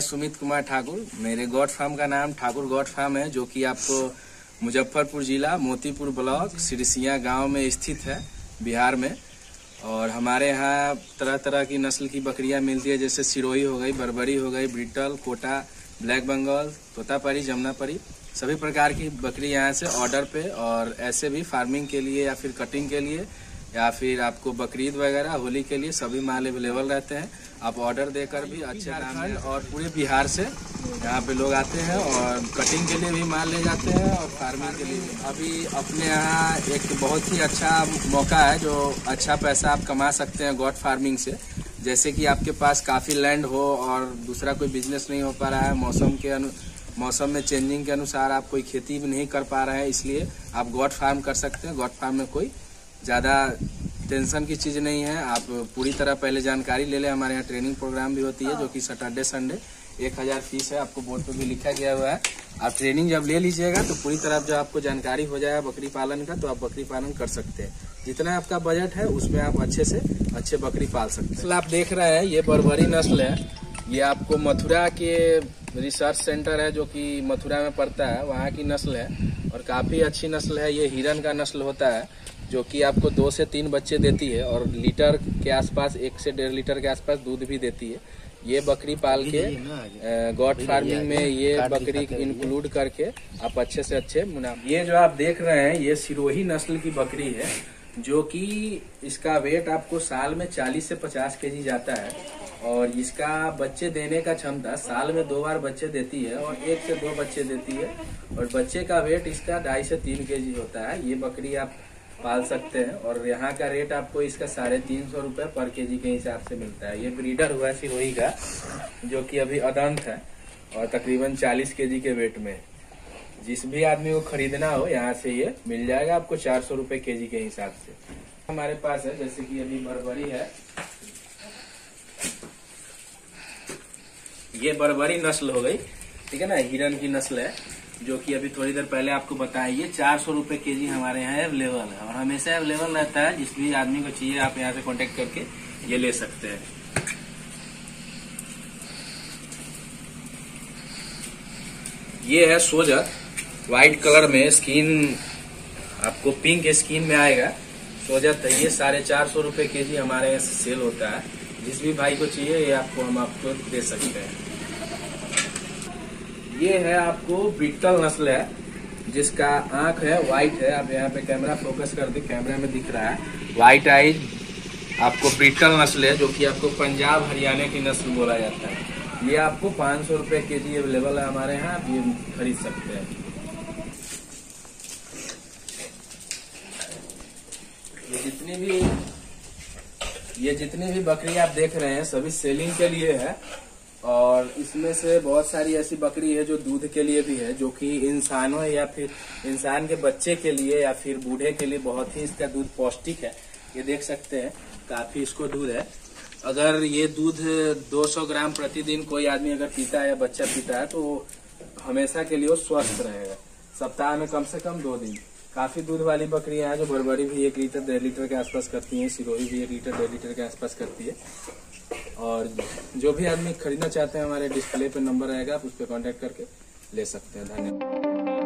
सुमित कुमार ठाकुर, मेरे God farm का नाम ठाकुर गॉड फार्म है, जो कि आपको मुजफ्फरपुर जिला, मोतीपुर ब्लॉक, सिरसिया गाँव में स्थित है, बिहार में। और हमारे यहाँ तरह तरह की नस्ल की बकरियाँ मिलती है, जैसे सिरोही हो गई, बरबरी हो गई ब्रिटल कोटा, ब्लैक बंगाल, तोतापरी, जमुनापरी। सभी प्रकार की बकरी यहाँ से ऑर्डर पे और ऐसे भी फ़ार्मिंग के लिए या फिर कटिंग के लिए या फिर आपको बकरीद वगैरह होली के लिए सभी माल अवेलेबल रहते हैं। आप ऑर्डर देकर भी अच्छे दाम में और पूरे बिहार से यहाँ पे लोग आते हैं और कटिंग के लिए भी माल ले जाते हैं और फ़ार्मिंग के लिए भी। अभी अपने यहाँ एक बहुत ही अच्छा मौका है जो अच्छा पैसा आप कमा सकते हैं गॉड फ़ार्मिंग से। जैसे कि आपके पास काफ़ी लैंड हो और दूसरा कोई बिज़नेस नहीं हो पा रहा है मौसम के अनु मौसम में चेंजिंग के अनुसार आप कोई खेती भी नहीं कर पा रहे हैं इसलिए आप गॉड फार्म कर सकते हैं। गॉड फार्म में कोई ज़्यादा टेंशन की चीज़ नहीं है। आप पूरी तरह पहले जानकारी ले लें। हमारे यहाँ ट्रेनिंग प्रोग्राम भी होती है, जो कि सैटरडे संडे एक हज़ार फ़ीस है। आपको बोर्ड पर भी लिखा गया हुआ है। आप ट्रेनिंग जब ले लीजिएगा तो पूरी तरह जो आपको जानकारी हो जाएगा बकरी पालन का तो आप बकरी पालन कर सकते हैं। जितना आपका बजट है, उसमें आप अच्छे से अच्छे बकरी पाल सकते हैं। आप देख रहे हैं, ये बरबरी नस्ल है। ये आपको मथुरा के रिसर्च सेंटर है जो कि मथुरा में पड़ता है वहाँ की नस्ल है और काफ़ी अच्छी नस्ल है। ये हिरन का नस्ल होता है जो कि आपको दो से तीन बच्चे देती है और लीटर के आसपास एक से डेढ़ लीटर के आसपास दूध भी देती है। ये बकरी पाल के गॉड फ़ार्मिंग में ये बकरी इंक्लूड करके आप अच्छे से अच्छे मुनाफा ये जो आप देख रहे हैं ये सिरोही नस्ल की बकरी है जो कि इसका वेट आपको साल में 40 से 50 केजी जाता है। और इसका बच्चे देने का क्षमता साल में दो बार बच्चे देती है और एक से दो बच्चे देती है। और बच्चे का वेट इसका ढाई से तीन केजी होता है। ये बकरी आप पाल सकते हैं और यहाँ का रेट आपको इसका साढ़े तीन सौ रुपये पर केजी के हिसाब से मिलता है। ये ब्रीडर हुआ है सिरोही का, जो कि अभी अदंत है और तकरीबन चालीस केजी के वेट में। जिस भी आदमी को खरीदना हो, यहाँ से ये मिल जाएगा आपको चार सौ रुपये के जी के हिसाब से। हमारे पास है, जैसे कि अभी बरबरी है ये बरबरी नस्ल हो गई, ठीक है ना? हिरन की नस्ल है, जो कि अभी थोड़ी देर पहले आपको बताया ये चार सौ रुपये के जी हमारे यहाँ अवेलेबल है और हमेशा अवेलेबल रहता है, जिस भी आदमी को चाहिए आप यहाँ से कॉन्टेक्ट करके ये ले सकते हैं। ये है सोजत व्हाइट कलर में स्किन आपको पिंक स्किन में आएगा। सोजत है ये साढ़े चार सौ रुपये के जी हमारे यहाँ से सेल होता है। जिस भी भाई को चाहिए, ये आपको हम आपको दे सकते हैं। ये है आपको ब्रिटल नस्ल है, जिसका आँख है व्हाइट है। आप यहाँ पे कैमरा फोकस कर दे कैमरा में दिख रहा है। व्हाइट आईज आपको ब्रिटल नस्ल है, जो कि आपको पंजाब हरियाणा की नस्ल बोला जाता है। ये आपको पाँच सौ रुपये के जी अवेलेबल है हमारे यहाँ, आप ये खरीद सकते हैं। ये जितनी भी ये जितनी भी बकरी आप देख रहे हैं, सभी सेलिंग के लिए है। और इसमें से बहुत सारी ऐसी बकरी है जो दूध के लिए भी है, जो कि इंसानों या फिर इंसान के बच्चे के लिए या फिर बूढ़े के लिए बहुत ही इसका दूध पौष्टिक है। ये देख सकते हैं, काफ़ी इसको दूध है। अगर ये दूध 200 ग्राम प्रतिदिन कोई आदमी अगर पीता है या बच्चा पीता है तो हमेशा के लिए वो स्वस्थ रहेगा। सप्ताह में कम से कम दो दिन। काफ़ी दूध वाली बकरियाँ हैं जो बरबरी भी एक लीटर, डेढ़ लीटर के आसपास करती हैं, सिरोही भी एक लीटर, डेढ़ लीटर के आसपास करती है। और जो भी आदमी खरीदना चाहते हैं हमारे डिस्प्ले पे नंबर आएगा, आप उस पर कॉन्टेक्ट करके ले सकते हैं। धन्यवाद।